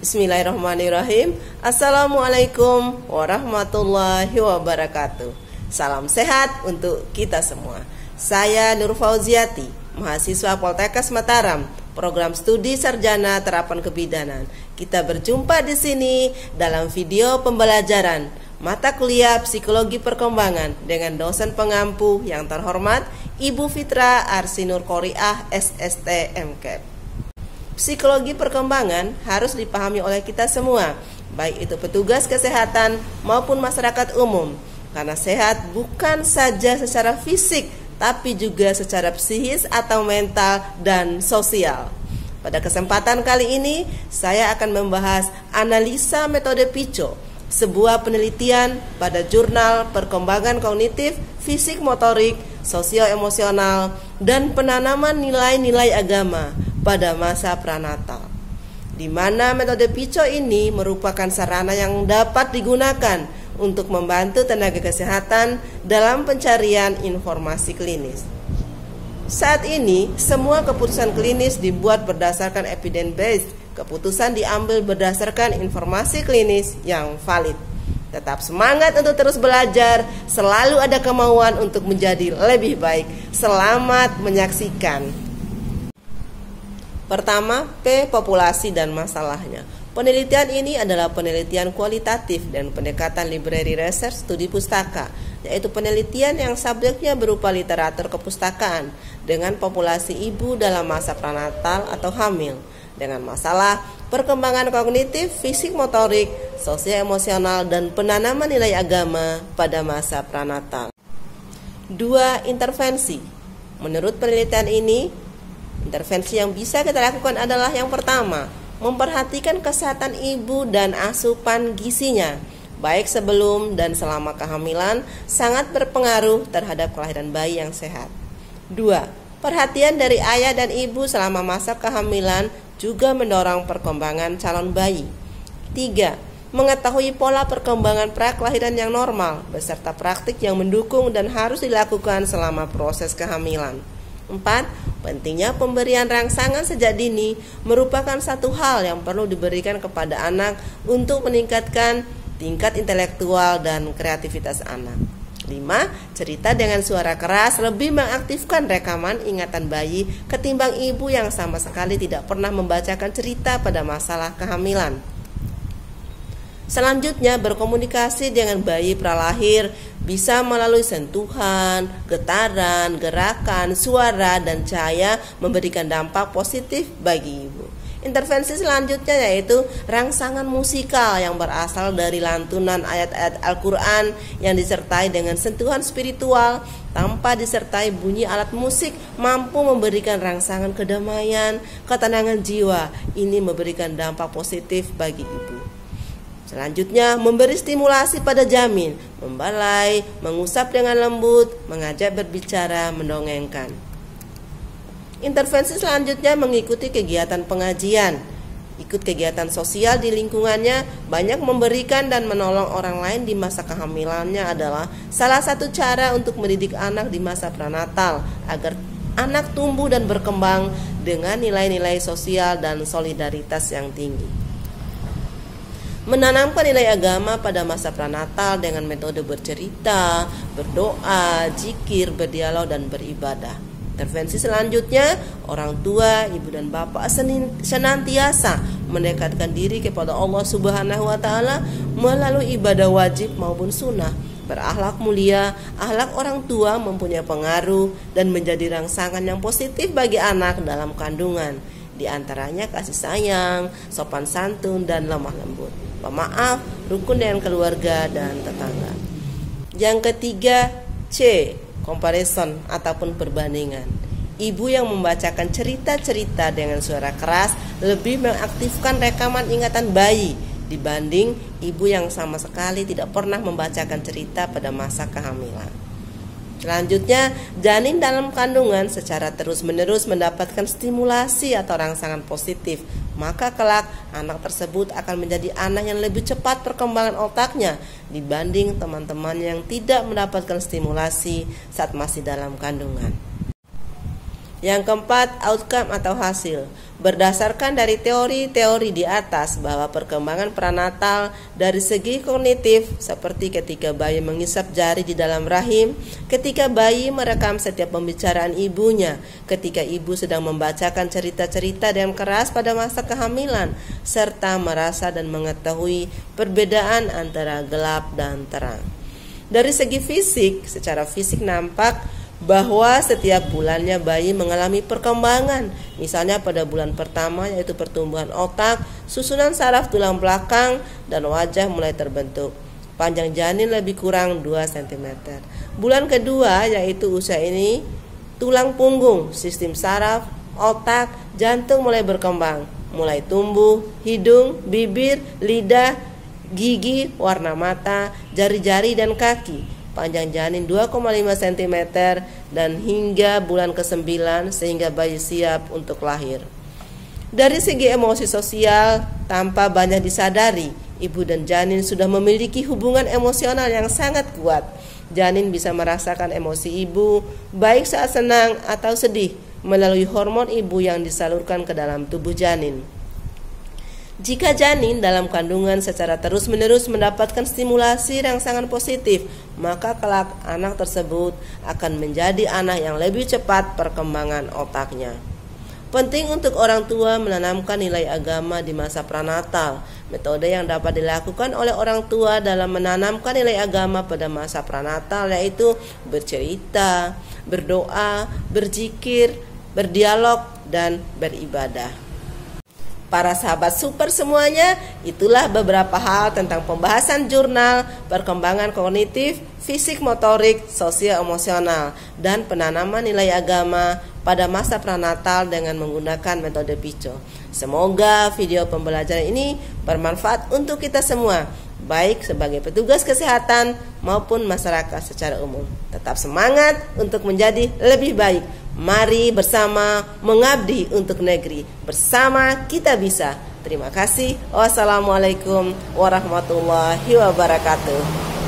Bismillahirrahmanirrahim. Assalamualaikum warahmatullahi wabarakatuh. Salam sehat untuk kita semua. Saya Nur Fauziati Mahasiswa Poltekkes Mataram Program Studi Sarjana Terapan Kebidanan. Kita berjumpa di sini dalam video pembelajaran Mata kuliah Psikologi Perkembangan Dengan dosen pengampu yang terhormat Ibu Fitra Arsinur Koriah SST MKEP Psikologi perkembangan harus dipahami oleh kita semua, baik itu petugas kesehatan maupun masyarakat umum. Karena sehat bukan saja secara fisik, tapi juga secara psikis atau mental dan sosial. Pada kesempatan kali ini, saya akan membahas analisa metode PICO, sebuah penelitian pada jurnal perkembangan kognitif, fisik motorik, sosio-emosional, dan penanaman nilai-nilai agama pada masa pranatal. Di mana metode PICO ini merupakan sarana yang dapat digunakan untuk membantu tenaga kesehatan dalam pencarian informasi klinis. Saat ini, semua keputusan klinis dibuat berdasarkan evidence based. Keputusan diambil berdasarkan informasi klinis yang valid. Tetap semangat untuk terus belajar, selalu ada kemauan untuk menjadi lebih baik. Selamat menyaksikan. Pertama, P. Populasi dan masalahnya. Penelitian ini adalah penelitian kualitatif dan pendekatan library research studi pustaka, yaitu penelitian yang subjeknya berupa literatur kepustakaan dengan populasi ibu dalam masa pranatal atau hamil, dengan masalah perkembangan kognitif, fisik motorik, sosial emosional, dan penanaman nilai agama pada masa pranatal. Dua intervensi. Menurut penelitian ini, Intervensi yang bisa kita lakukan adalah yang pertama, memperhatikan kesehatan ibu dan asupan gizinya, baik sebelum dan selama kehamilan sangat berpengaruh terhadap kelahiran bayi yang sehat. Dua, perhatian dari ayah dan ibu selama masa kehamilan juga mendorong perkembangan calon bayi. Tiga, mengetahui pola perkembangan prakelahiran yang normal beserta praktik yang mendukung dan harus dilakukan selama proses kehamilan. Empat, Pentingnya pemberian rangsangan sejak dini merupakan satu hal yang perlu diberikan kepada anak untuk meningkatkan tingkat intelektual dan kreativitas anak. 5. Cerita dengan suara keras lebih mengaktifkan rekaman ingatan bayi ketimbang ibu yang sama sekali tidak pernah membacakan cerita pada masalah kehamilan. Selanjutnya berkomunikasi dengan bayi pralahir bisa melalui sentuhan, getaran, gerakan, suara, dan cahaya memberikan dampak positif bagi ibu. Intervensi selanjutnya yaitu rangsangan musikal yang berasal dari lantunan ayat-ayat Al-Quran yang disertai dengan sentuhan spiritual tanpa disertai bunyi alat musik mampu memberikan rangsangan kedamaian, ketenangan jiwa. Ini memberikan dampak positif bagi ibu. Selanjutnya, memberi stimulasi pada jamin, membalai, mengusap dengan lembut, mengajak berbicara, mendongengkan. Intervensi selanjutnya mengikuti kegiatan pengajian. Ikut kegiatan sosial di lingkungannya, banyak memberikan dan menolong orang lain di masa kehamilannya adalah salah satu cara untuk mendidik anak di masa pranatal agar anak tumbuh dan berkembang dengan nilai-nilai sosial dan solidaritas yang tinggi. Menanamkan nilai agama pada masa pranatal dengan metode bercerita, berdoa, zikir, berdialog, dan beribadah. Intervensi selanjutnya, orang tua, ibu dan bapak senantiasa mendekatkan diri kepada Allah Subhanahu wa taala melalui ibadah wajib maupun sunnah. Berakhlak mulia, akhlak orang tua mempunyai pengaruh dan menjadi rangsangan yang positif bagi anak dalam kandungan. Di antaranya kasih sayang, sopan santun, dan lemah lembut pemaaf, rukun dengan keluarga dan tetangga. Yang ketiga, C. Comparison ataupun perbandingan. Ibu yang membacakan cerita-cerita dengan suara keras lebih mengaktifkan rekaman ingatan bayi dibanding ibu yang sama sekali tidak pernah membacakan cerita pada masa kehamilan. Selanjutnya, janin dalam kandungan secara terus-menerus mendapatkan stimulasi atau rangsangan positif. Maka kelak anak tersebut akan menjadi anak yang lebih cepat perkembangan otaknya dibanding teman-teman yang tidak mendapatkan stimulasi saat masih dalam kandungan. Yang keempat, outcome atau hasil. Berdasarkan dari teori-teori di atas bahwa perkembangan pranatal dari segi kognitif seperti ketika bayi mengisap jari di dalam rahim, ketika bayi merekam setiap pembicaraan ibunya, ketika ibu sedang membacakan cerita-cerita dengan keras pada masa kehamilan, serta merasa dan mengetahui perbedaan antara gelap dan terang. Dari segi fisik, secara fisik nampak bahwa setiap bulannya bayi mengalami perkembangan. Misalnya pada bulan pertama yaitu pertumbuhan otak, susunan saraf tulang belakang dan wajah mulai terbentuk. Panjang janin lebih kurang 2 cm. Bulan kedua yaitu usia ini tulang punggung, sistem saraf, otak, jantung mulai berkembang, mulai tumbuh, hidung, bibir, lidah, gigi, warna mata, jari-jari dan kaki panjang janin 2,5 cm dan hingga bulan ke-9 sehingga bayi siap untuk lahir. Dari segi emosi sosial, tanpa banyak disadari, ibu dan janin sudah memiliki hubungan emosional yang sangat kuat. Janin bisa merasakan emosi ibu, baik saat senang atau sedih, melalui hormon ibu yang disalurkan ke dalam tubuh janin. Jika janin dalam kandungan secara terus-menerus mendapatkan stimulasi yang sangat positif, maka kelak anak tersebut akan menjadi anak yang lebih cepat perkembangan otaknya. Penting untuk orang tua menanamkan nilai agama di masa pranatal. Metode yang dapat dilakukan oleh orang tua dalam menanamkan nilai agama pada masa pranatal yaitu bercerita, berdoa, berzikir, berdialog, dan beribadah para sahabat super semuanya, itulah beberapa hal tentang pembahasan jurnal perkembangan kognitif, fisik motorik, sosial emosional, dan penanaman nilai agama pada masa pranatal dengan menggunakan metode PICO. Semoga video pembelajaran ini bermanfaat untuk kita semua, baik sebagai petugas kesehatan maupun masyarakat secara umum. Tetap semangat untuk menjadi lebih baik. Mari bersama mengabdi untuk negeri. Bersama kita bisa. Terima kasih. Wassalamualaikum warahmatullahi wabarakatuh.